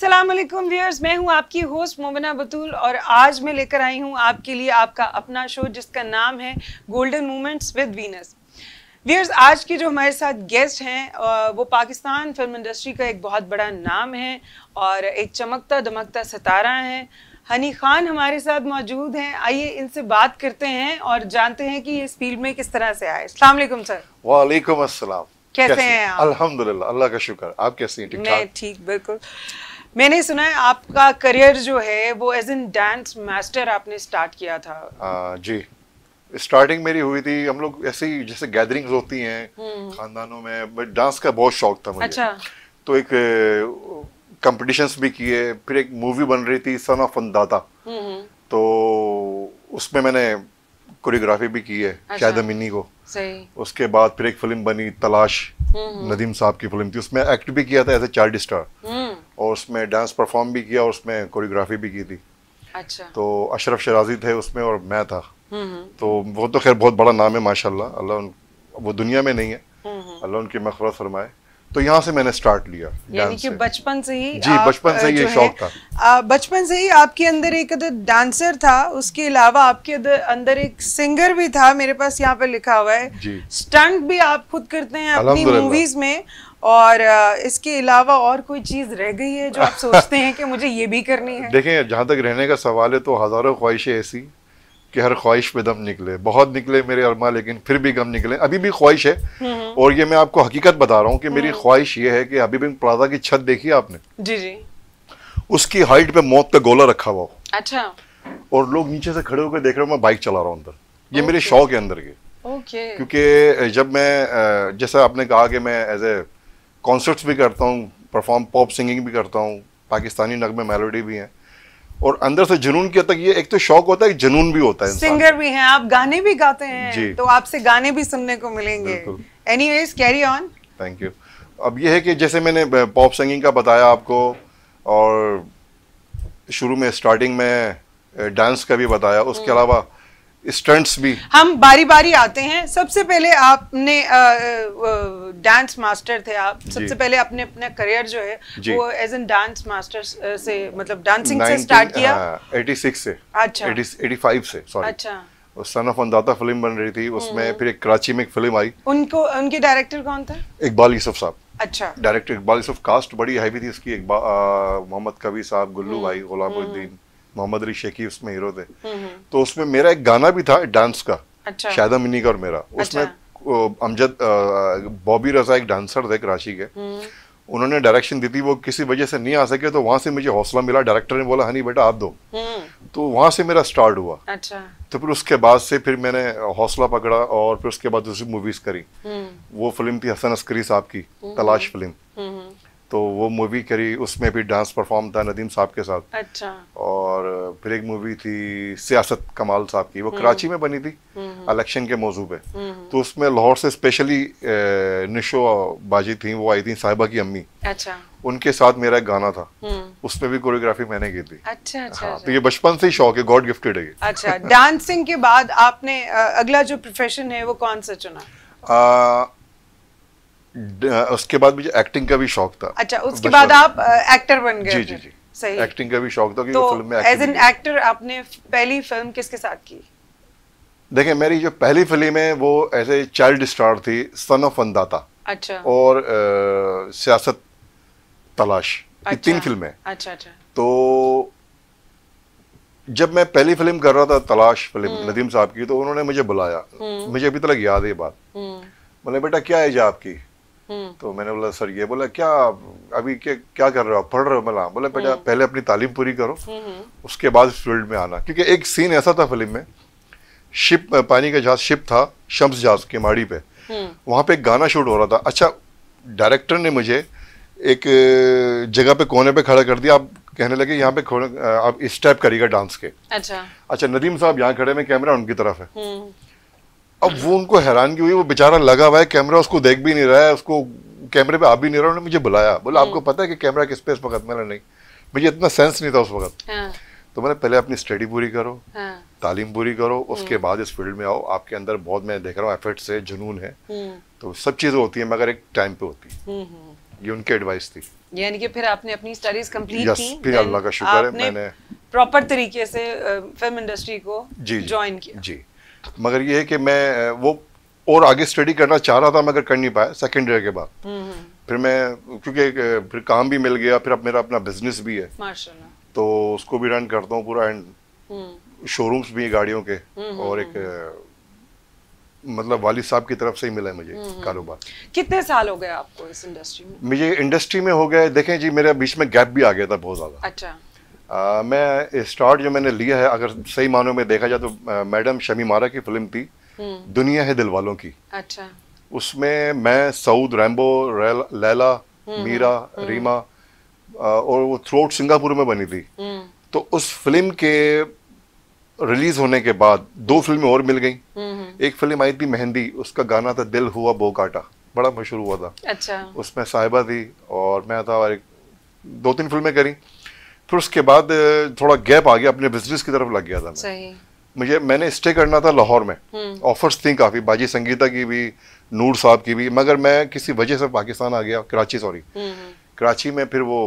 अस्सलाम वालेकुम व्यूअर्स मैं हूँ आपकी होस्ट मोमिना बतूल और आज मैं लेकर आई हूँ आपके लिए आपका अपना शो जिसका नाम है golden moments with Venus viewers आज के जो हमारे साथ गेस्ट हैं वो पाकिस्तान फ़िल्म इंडस्ट्री का एक बहुत बड़ा नाम है और एक चमकता दमकता सितारा है। हनी खान हमारे साथ मौजूद हैं। आइए इनसे बात करते हैं और जानते हैं कि इस फ़ील्ड में किस तरह से आए। अस्सलाम वालेकुम सर वालेकुम अस्सलाम। कैसे हैं आप? अल्हम्दुलिल्लाह अल्लाह का शुक्र। आप कैसे हैं? ठीक मैं ठीक बिल्कुल। मैंने सुना है आपका करियर जो है वो एज इन डांस मास्टर आपने स्टार्ट किया था। आ, जी। स्टार्टिंग मेरी हुई थी हम लोग ऐसे ही जैसे गैदरिंग्स होती हैं खानदानों में डांस का बहुत शौक था मुझे। अच्छा। तो एक कंपटीशंस भी किए फिर एक मूवी बन रही थी सन ऑफ़ अंदाता हम्म तो उसमें मैंने कोरियोग्राफी भी की है अच्छा। शायद अमीनी को। सही। उसके बाद फिर एक फ़िल्म बनी तलाश हम्म नदीम साहब की फ़िल्म थी। उसमें एक्ट भी किया था एज ए चाइल्ड स्टार हम्म। और उसमें डांस परफॉर्म भी किया और उसमें कोरियोग्राफी भी की थी। अच्छा। तो अशरफ शराजी थे उसमें और मैं था। हम्म तो वो तो खैर बहुत बड़ा नाम है माशाल्लाह। अल्लाह उन, वो दुनिया में नहीं है। हम्म अल्लाह उनकी मखफरत फरमाए। तो यहाँ से मैंने स्टार्ट लिया यानी कि बचपन से ही जी, बचपन से ये शौक अ, बचपन से ही आपके अंदर एक डांसर था उसके अलावा आपके अंदर- अंदर एक सिंगर भी था मेरे पास यहाँ पे लिखा हुआ है। जी। स्टंट भी आप खुद करते हैं अपनी मूवीज़ में। और इसके अलावा और कोई चीज़ रह गई है जो आप सोचते हैं कि मुझे ये भी करनी है? देखें जहाँ तक रहने का सवाल है तो हज़ारों ख्वाहिशें ऐसी कि हर ख्वाहिश पे दम निकले। बहुत निकले मेरे अरमा लेकिन फिर भी गम निकले। अभी भी ख्वाहिश है। और ये मैं आपको हकीकत बता रहा हूँ कि मेरी ख्वाहिश ये है कि अभी भी प्लाजा की छत देखी है आपने? जी जी। उसकी हाइट पे मौत का गोला रखा हुआ अच्छा। और लोग नीचे से खड़े होकर देख रहे हो मैं बाइक चला रहा हूँ अंदर। ये मेरे शौक है अंदर के। ओके क्योंकि जब मैं जैसा आपने कहा कि मैं एज ए कॉन्सर्ट्स भी करता हूँ परफॉर्म पॉप सिंगिंग भी करता हूँ पाकिस्तानी नगमे मेलोडी भी हैं। और अंदर से जुनून के तक ये एक तो शौक होता है जुनून भी होता है सिंगर भी हैं आप गाने भी गाते हैं। तो आपसे गाने भी सुनने को मिलेंगे। Anyways carry on thank you अब ये है कि जैसे मैंने पॉप सिंगिंग का बताया आपको और शुरू में स्टार्टिंग में डांस का भी बताया उसके अलावा स्टंट्स भी। हम बारी बारी आते हैं। सबसे पहले आपने डांस मास्टर थे आप। सबसे। पहले अपने अपना करियर जो है वो एज एन डांस मास्टर से मतलब डांसिंग से स्टार्ट किया। एटी सिक्स से। अच्छा। एटी फाइव से सॉरी अच्छा। सन ऑफ़ अंदाता फ़िल्म बन रही थी उसमें फिर एक कराची में एक फ़िल्म आई। उनको उनके डायरेक्टर कौन था? इकबाल यूसुफ साहब। अच्छा। डायरेक्टर इकबाल यूसुफ कास्ट बड़ी हैवी थी उसकी। मोहम्मद कबीर साहब गुल्लू भाई गुलामुद्दीन मोहम्मद अली शेखी उसमें हीरो थे। तो उसमें मेरा एक गाना भी था डांस का अच्छा। शायदा मिनी का और मेरा। उसमें अच्छा। अ, अमजद बॉबी रजा एक डांसर थे कराची के। उन्होंने डायरेक्शन दी थी वो किसी वजह से नहीं आ सके तो वहाँ से मुझे हौसला मिला। डायरेक्टर ने बोला हनी बेटा आप दो। हम्म। तो वहाँ से मेरा स्टार्ट हुआ। अच्छा। तो फिर उसके बाद से फिर मैंने हौसला पकड़ा और फिर उसके बाद दूसरी मूवीज़ करी। हम्म। वो फ़िल्म थी हसन अस्करी साहब की तलाश फ़िल्म हम्म। तो वो मूवी करी उसमें भी डांस परफॉर्म था नदीम साहब के साथ। अच्छा। और फिर एक मूवी थी सियासत कमाल साहब की वो कराची में बनी थी इलेक्शन के मौजू पे। तो उसमें लाहौर से स्पेशली निशो बाजी थी वो आई थी साहिबा की अम्मी। अच्छा। उनके साथ मेरा एक गाना था। हम्म। उसमें भी कोरियोग्राफी मैंने की थी। अच्छा अच्छा हाँ अच्छा। तो ये बचपन से ही शौक है गॉड गिफ्टेड है अच्छा डांसिंग के बाद आपने अगला जो प्रोफेशन है वो कौन सा चुना? उसके बाद मुझे एक्टिंग का भी शौक था। अच्छा उसके बाद। आप एक्टर बन गए जी जी जी। सही। एक्टिंग का भी शौक था क्योंकि तो फ़िल्म में एज एन एक्टर आपने पहली फ़िल्म किसके साथ की? देखिए मेरी जो पहली फ़िल्म है वो एज ए चाइल्ड स्टार थी सन ऑफ़ अंदाता अच्छा। और अ, सियासत तलाश ये अच्छा, तीन फ़िल्में अच्छा अच्छा। तो जब मैं पहली फ़िल्म कर रहा था तलाश फ़िल्म हम्म। नदीम साहब की तो उन्होंने मुझे बुलाया। मुझे अभी तक याद है ये बात। हम्म। बोले बेटा क्या एज है आपकी? हम्म तो मैंने बोला सर ये बोला क्या अभी क्या क्या कर रहे हो? आप पढ़ रहे हो? बोला बोले बेटा पहले अपनी तालीम पूरी करो हम्म उसके बाद फ़ील्ड में आना। क्योंकि एक सीन ऐसा था फ़िल्म में शिप पानी का जहाज़ शिप था शम्स जहाज़ के माड़ी पे। हम्म। वहाँ पे एक गाना शूट हो रहा था। अच्छा डायरेक्टर ने मुझे एक जगह पे कोने पे खड़ा कर दिया। आप कहने लगे यहाँ पे आप इस टाइप करिएगा डांस के। अच्छा। अच्छा नदीम साहब यहाँ खड़े में कैमरा उनकी तरफ़ है। हम्म। अब वो उनको हैरानगी हुई वो बेचारा लगा हुआ है कैमरा उसको देख भी नहीं रहा है उसको कैमरे पे आ भी नहीं रहा उन्होंने मुझे बुलाया। बोला आपको पता है कि कैमरा किस पे इस वक्त मैंने नहीं? मुझे इतना सेंस नहीं था उस वक्त। हाँ। तो मैंने पहले अपनी स्टडी पूरी करो हाँ। तालीम पूरी करो उसके बाद इस फ़ील्ड में आओ। आपके अंदर बहुत मैं देख रहा हूँ एफर्ट्स है जुनून है। हम्म। तो सब चीज़ें होती है मगर एक टाइम पे होती है। हम्म हम्म। ये उनकी एडवाइस थी। यानी कि फिर आपने अपनी स्टडीज़ कंप्लीट की फिर अल्लाह का शुक्र है, मैंने- प्रॉपर तरीके से फ़िल्म इंडस्ट्री को ज्वाइन किया। जी। मगर ये है कि मैं वो और आगे स्टडी करना चाह रहा था मगर कर नहीं पाया सेकेंड ईयर के बाद। हम्म, हम्म, फिर मैं क्योंकि फिर काम भी मिल गया फिर अब मेरा अपना बिज़नेस भी है। तो उसको भी रन करता हूँ पूरा एंड हम्म, शोरूम्स भी हैं गाड़ियों के हम्म, और एक मतलब वालिद साहब की तरफ़ से ही मिला है मुझे हम्म, कारोबार। कितने साल हो गए आपको इस इंडस्ट्री में? मुझे इंडस्ट्री में हो गया देखें जी मेरे बीच में गैप भी आ गया था बहुत ज़्यादा। अच्छा। आ, मैं स्टार्ट जो मैंने लिया है अगर सही मानों में देखा जाए तो आ, मैडम शमी मारा की फ़िल्म थी हम्म, दुनिया है दिलवालों की। अच्छा। उसमें मैं सऊद रैम्बो लैला हम्म, मीरा रीमा आ, और वो थ्रोट सिंगापुर में बनी थी। हम्म, तो उस फ़िल्म के रिलीज़ होने के बाद दो फ़िल्में और मिल गई। हम्म, एक फ़िल्म आई थी मेहंदी उसका गाना था दिल हुआ बो काटा बड़ा मशहूर हुआ था। अच्छा। उसमें साहिबा थी और मैं था और एक दो तीन फ़िल्में करी। फिर उसके बाद थोड़ा गैप आ गया अपने बिज़नेस की तरफ़ लग गया था मैं। सही। मुझे मैंने स्टे करना था लाहौर में। हम्म, ऑफर्स थी काफ़ी बाजी संगीता की भी नूर साहब की भी मगर मैं किसी वजह से पाकिस्तान आ गया कराची सॉरी हम्म, हम्म। कराची में फिर वो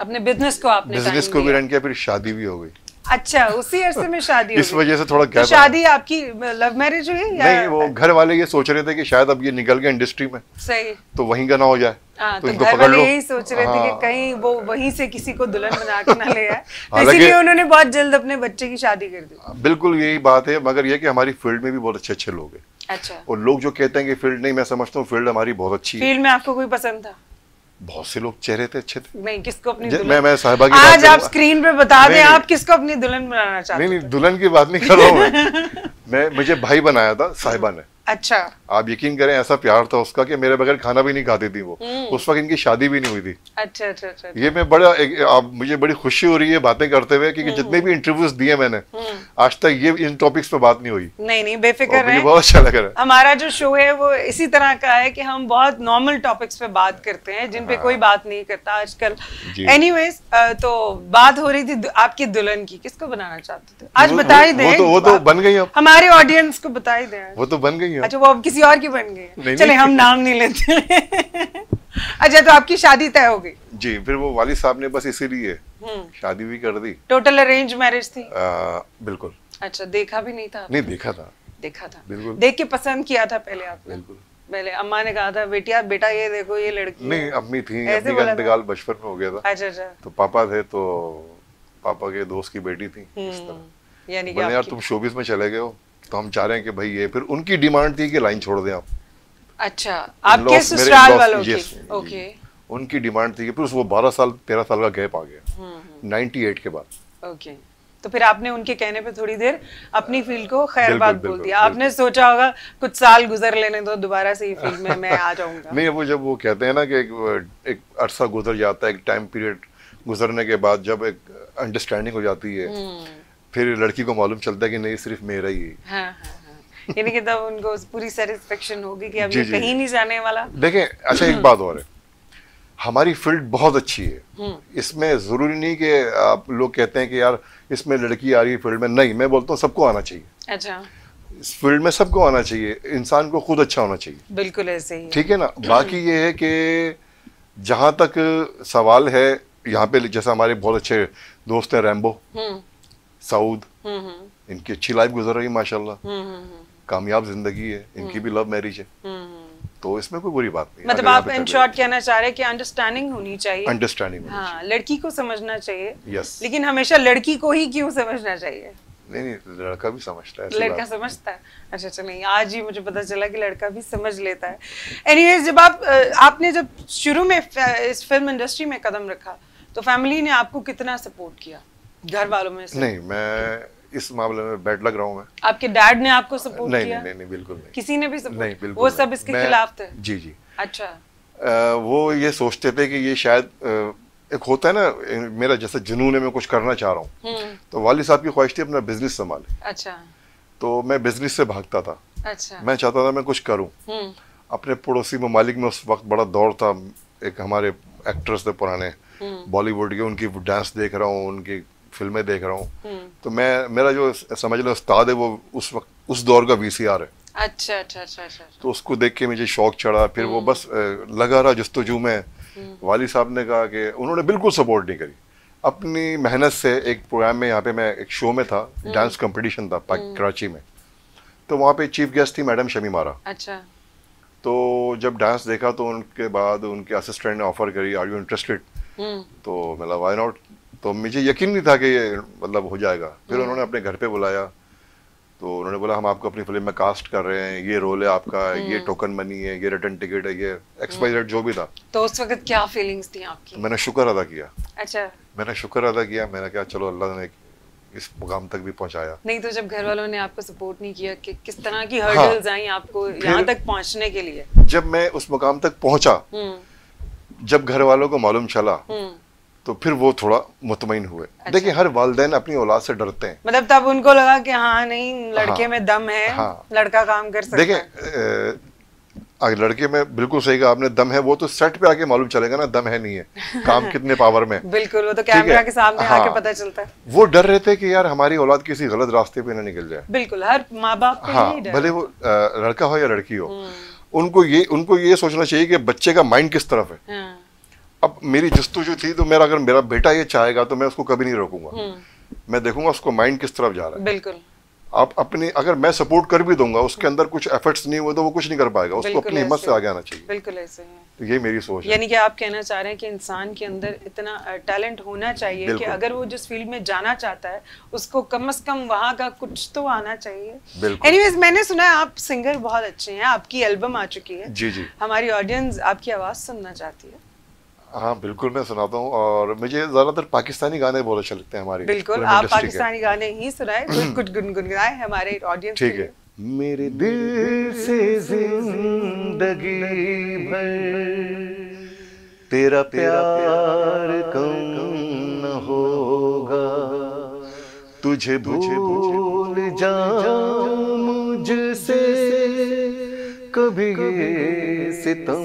अपने बिज़नेस को आपने बिज़नेस को भी रन किया फिर शादी भी हो गई। अच्छा उसी अरसे में शादी इस वजह से थोड़ा तो शादी आपकी लव मैरिज हुई या नहीं वो घर वाले ये सोच रहे थे कि शायद अब ये निकल गया इंडस्ट्री में। सही। तो वहीं का ना हो जाए। हाँ, तो तो इनको पकड़ वाले लो। यही सोच रहे थे कि हाँ। कहीं वो वहीं से किसी को दुल्हन बना के ना ले आए। तो इसीलिए उन्होंने बहुत जल्द अपने बच्चे की शादी कर दी। बिल्कुल यही बात है मगर ये कि हमारी फ़ील्ड में भी बहुत अच्छे अच्छे लोग हैं। अच्छा। और लोग जो कहते हैं कि फ़ील्ड नहीं मैं समझता हूँ फ़ील्ड हमारी बहुत अच्छी फ़ील्ड में आपको कोई पसंद था? बहुत से लोग चेहरे थे अच्छे थे। नहीं किसको अपनी दुल्हन मैं मैं साहिबा की आज आप स्क्रीन पे बता दें आप किसको अपनी दुल्हन बनाना चाहते नहीं नहीं दुल्हन की बात नहीं कर रहा हूँ मैं मुझे भाई बनाया था साहिबा ने। अच्छा। आप यकीन करें ऐसा प्यार था उसका कि मेरे बगैर खाना भी नहीं खाती थी वो। हम्म। उस वक्त इनकी शादी भी नहीं हुई थी। अच्छा अच्छा अच्छा ये मैं बड़ा एक, आप मुझे बड़ी खुशी हो रही है बातें करते हुए क्योंकि जितने भी इंटरव्यूज़ दिए मैंने हम्म। आज तक ये इन टॉपिक्स पे बात नहीं हुई। नहीं नहीं बेफिक्र रहे। बहुत अच्छा लग। रहा है हमारा जो शो है वो इसी तरह का है कि हम बहुत नॉर्मल टॉपिक्स पे बात करते हैं जिन पे हाँ। कोई बात नहीं करता आजकल। हाँ। एनीवेज तो बात हो रही थी आपकी दुल्हन की। किसको बनाना चाहते थे? आज बता ही दें। वो तो वो तो बन गई हमारे ऑडियंस को बता ही दें वो तो बन गई अच्छा वो अब किसी और की बन गई। चले हम नाम नहीं लेते। अच्छा तो आपकी शादी तय हो गई। जी फिर वो वालिद साहब ने बस इसीलिए हम्म। शादी भी कर दी। टोटल अरेंज मैरिज थी? आ, बिल्कुल। अच्छा देखा भी नहीं था नहीं देखा था। देखा था। बिल्कुल। देख के पसंद किया था पहले आपने? बिल्कुल। पहले अम्मा ने कहा था बेटिया बेटा ये देखो ये लड़की नहीं अम्मी थी अम्मी का इंतकाल बचपन में हो गया था। अच्छा अच्छा। तो पापा थे तो पापा के दोस्त की बेटी थी। इस तरह। हम्म, यानी कि यार तुम शोबिस में चले गए हो तो हम चाह रहे हैं कि भाई ये फिर उनकी डिमांड थी कि लाइन छोड़ दें आप। अच्छा आपके ससुराल वालों की। ओके। उनकी डिमांड थी कि फिर वो बारह साल तेरह साल का गैप आ गया। हम्म, 98 के बाद। ओके। तो फिर आपने उनके कहने पे थोड़ी देर अपनी फ़ील्ड को खैर बात बोल दिया आपने सोचा होगा कुछ साल गुजर लेने दो दोबारा से ये फ़ील्ड में मैं आ जाऊँगा। नहीं वो जब वो कहते हैं ना कि एक, एक अरसा गुजर जाता है एक टाइम पीरियड गुजरने के बाद जब एक अंडरस्टैंडिंग हो जाती है हम्म, फिर लड़की को मालूम चलता है कि नहीं सिर्फ़ मेरा ही है। हाँ हाँ हाँ। यानी कि तब उनको पूरी सेटिस्फेक्शन होगी कि अब ये कहीं नहीं जाने वाला। देखें अच्छा एक बात और है। हमारी फ़ील्ड बहुत अच्छी है। हम्म। इसमें ज़रूरी नहीं कि आप लोग कहते हैं कि यार इसमें लड़की आ रही है फ़ील्ड में। नहीं मैं बोलता हूँ सबको आना चाहिए। अच्छा। इस फ़ील्ड में सबको आना चाहिए। इंसान को खुद अच्छा होना चाहिए। बिल्कुल ऐसे ही ठीक है ना? बाकी ये है कि जहाँ तक सवाल है यहाँ पे जैसे हमारे बहुत अच्छे दोस्त हैं रैम्बो। हम्म। सऊद। हम्म इनकी अच्छी लाइफ गुजर रही है माशाल्लाह। कामयाब ज़िंदगी है। इनकी भी लव मैरिज है। तो इसमें कोई बुरी बात नहीं मतलब आप इन शॉर्ट कहना चाह रहे हैं कि अंडरस्टैंडिंग होनी चाहिए। अंडरस्टैंडिंग हाँ लड़की को समझना चाहिए। यस लेकिन हमेशा लड़की को ही क्यों समझना चाहिए? नहीं नहीं लड़का भी समझता है लड़का समझता है। अच्छा अच्छा नहीं आज ही मुझे पता चला कि लड़का भी समझ लेता है। एनीवेज जब आप आपने जब शुरू में इस फ़िल्म इंडस्ट्री में कदम रखा तो फैमिली ने आपको कितना सपोर्ट किया? घर वालों में से? नहीं मैं इस मामले में बैड लग रहा हूँ मैं। आपके डैड ने आपको सपोर्ट नहीं किया? नहीं नहीं बिल्कुल नहीं। किसी ने भी सपोर्ट नहीं बिल्कुल वो सब इसके खिलाफ थे? जी जी। अच्छा। अ, वो ये सोचते थे कि ये शायद अ, एक होता है ना मेरा जैसे जुनून है मैं कुछ करना चाह रहा हूँ। हम्म। तो वाली साहब की ख्वाहिश थी अपना बिज़नेस संभाले। अच्छा। तो मैं बिज़नेस से भागता था। अच्छा। मैं चाहता था मैं कुछ करूँ। हम्म। अपने पड़ोसी ममालिक में उस वक्त बड़ा दौर था। एक हमारे एक्टर्स थे पुराने हम्म। बॉलीवुड के उनकी डांस देख रहा हूँ उनकी फ़िल्में देख रहा हूँ। हम्म। तो मैं मेरा जो समझ लो उस्ताद है वो उस वक्त उस दौर का वीसीआर है। अच्छा अच्छा अच्छा अच्छा तो उसको देख के मुझे शौक चढ़ा फिर वो बस लगा रहा जस्तजू में। वाली साहब ने कहा कि उन्होंने बिल्कुल सपोर्ट नहीं करी। अपनी मेहनत से एक प्रोग्राम में यहाँ पे मैं एक शो में था डांस कंपटीशन था कराची में। तो वहाँ पे चीफ गेस्ट थी मैडम शमी मारा। अच्छा। तो जब डांस देखा तो उनके बाद उनके असिस्टेंट ने ऑफ़र करी आर यू इंटरेस्टेड हम्म। तो मतलब वाई नॉट तो मुझे यकीन नहीं था कि ये मतलब हो जाएगा। फिर उन्होंने अपने घर पे बुलाया। तो उन्होंने बोला हम आपको अपनी फ़िल्म में कास्ट कर रहे हैं। ये रोल है आपका ये टोकन मनी है ये रिटर्न टिकट है ये एक्सपाइजेड जो भी था। तो उस वक्त क्या फीलिंग्स थी आपकी? मैंने शुक्र अदा किया। अच्छा। मैंने शुक्र अदा किया। मैंने कहा चलो अल्लाह ने इस मुकाम तक भी पहुँचाया। नहीं तो जब घर वालों ने आपको सपोर्ट नहीं किया कि किस तरह की हाँ। हर्डल्स आई आपको यहाँ तक पहुँचने के लिए? जब मैं उस मुकाम तक पहुँचा हम्म। जब घर वालों को मालूम चला हम्म। तो फिर वो थोड़ा मुतमिन हुए। अच्छा। देखिए हर वालदेन अपनी औलाद से डरते हैं। मतलब तब उनको लगा कि हाँ नहीं लड़के हाँ, में दम है हाँ। लड़का काम कर सकता देखिए लड़के में बिल्कुल सही कहा आपने दम है वो तो सेट पे आके मालूम चलेगा ना दम है नहीं है। काम कितने पावर में। बिल्कुल वो तो कैमरा के सामने हाँ। आके पता चलता है। वो डर रहे थे कि यार हमारी औलाद किसी गलत रास्ते पे ना निकल जाए। बिल्कुल हर माँ बाप हाँ भले वो लड़का हो या लड़की हो उनको ये उनको ये सोचना चाहिए कि बच्चे का माइंड किस तरफ़ है। हाँ, अब मेरी जस्तुजू थी तो मेरा अगर मेरा बेटा ये चाहेगा तो मैं उसको कभी नहीं रोकूँगा। हम्म, मैं देखूँगा उसको माइंड किस तरफ़ जा रहा है। बिल्कुल। आप अपनी अगर मैं सपोर्ट कर भी दूँगा उसके अंदर कुछ एफर्ट्स नहीं हुए तो वो कुछ नहीं कर पाएगा। उसको अपनी हिम्मत से आगे आना चाहिए। बिल्कुल ऐसे है। तो ये मेरी सोच यानी कि आप कहना चाह रहे हैं कि इंसान के अंदर इतना टैलेंट होना चाहिए कि अगर वो जिस फ़ील्ड में जाना चाहता है उसको कम से कम वहाँ का कुछ तो आना चाहिए। एनीवेज मैंने सुना है आप सिंगर बहुत अच्छे हैं आपकी एल्बम आ चुकी है। जी जी। हमारी ऑडियंस आपकी आवाज़ सुनना चाहती है। हाँ बिल्कुल मैं सुनाता हूँ और मुझे ज़्यादातर पाकिस्तानी गाने बहुत अच्छे लगते हैं हमारे बिल्कुल आप पाकिस्तानी गाने ही सुनाए कुछ गुनगुनाए हमारे ऑडियंस ठीक है। मेरे दिल से ज़िंदगी भर तेरा प्यार कम होगा तुझे भूल जा मुझसे कभी सितम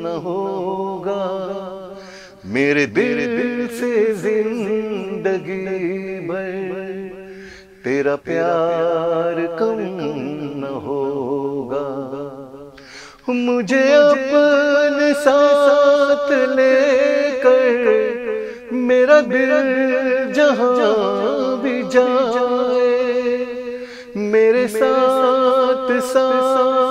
न होगा। मेरे दिल दिल से ज़िंदगी भर तेरा प्यार कम न होगा। मुझे अपने साथ लेकर मेरा दिल जहाँ भी जाए, मेरे साथ साथ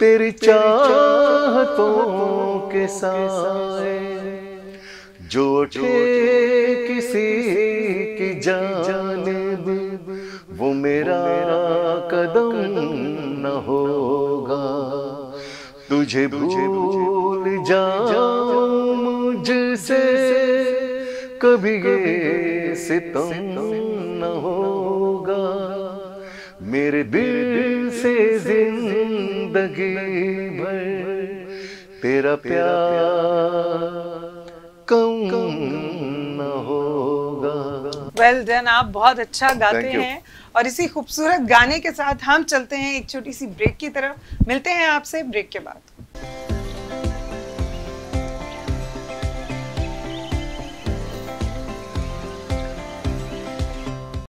तेरी चाहतों के साए। जो उठे किसी की जानिब वो मेरा कदम न होगा। तुझे भूल जा मुझसे कभी ये सितम न होगा। मेरे दिल से ज़िंदगी भर तेरा प्यार कम न होगा। वेल देन आप बहुत अच्छा गाते हैं। और इसी खूबसूरत गाने के साथ हम चलते हैं एक छोटी सी ब्रेक की तरफ़। मिलते हैं आपसे ब्रेक के बाद।